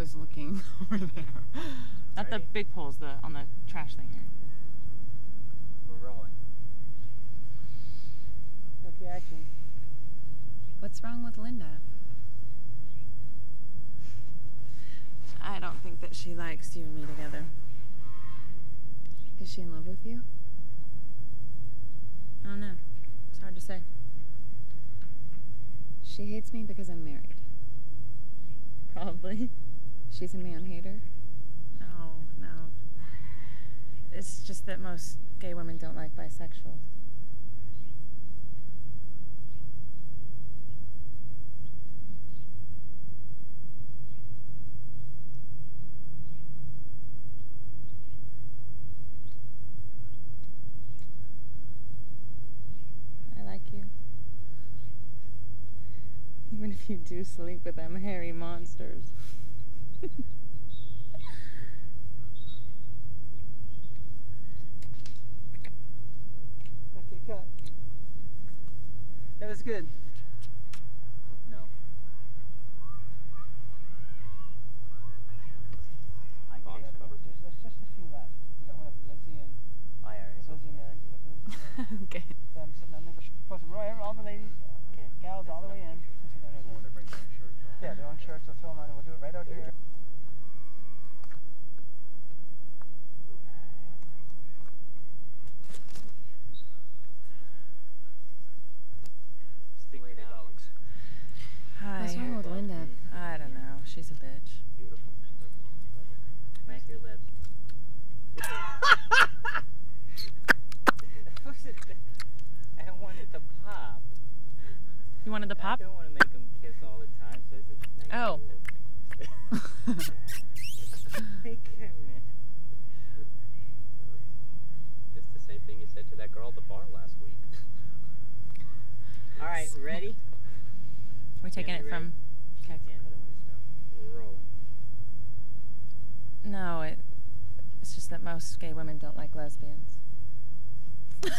was looking over there. Not the big poles, the on the trash thing here. We're rolling. Okay, action. What's wrong with Linda? I don't think that she likes you and me together. Is she in love with you? I don't know. It's hard to say. She hates me because I'm married. Probably. She's a man hater. No, no. It's just that most gay women don't like bisexuals. I like you. Even if you do sleep with them hairy monsters. Okay, cut. That was good. No. I Box cover. there's just a few left. We got one of Lizzie and My area. Lizzie and Eric, with Lizzie and okay. them sitting on the plus Roy, all the ladies, Okay. gals all the way in. And so then Just we'll- wanted to bring their own shirts up. Yeah, their own shirts. So throw them on, and we'll do it right out here. Speak to me, down. Hi. What's wrong with Linda? I don't know. She's a bitch. Beautiful. Perfect. Love it. Smack your lips. I don't want it to pop. You wanted the I pop? don't want to make them kiss all the time, so I said smack Oh. your lips. Make him, man. Just the same thing you said to that girl at the bar last week. All right, ready? We're taking Yeah, it you from. Okay. No, it. It's just that most gay women don't like lesbians. Okay,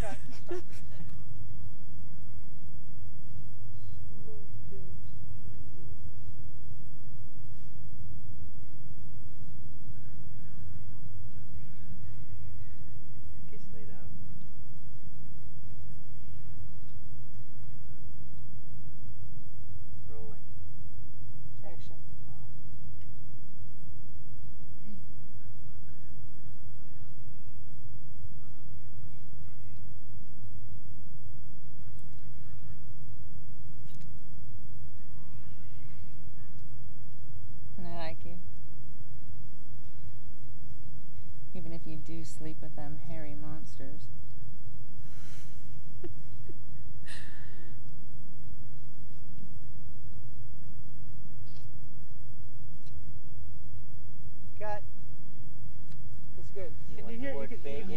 cut. Kiss laid out. Rolling. Action. And I like you. Even if you do sleep with them hairy monsters. Cut. That's good. You Can you hear? word you can, big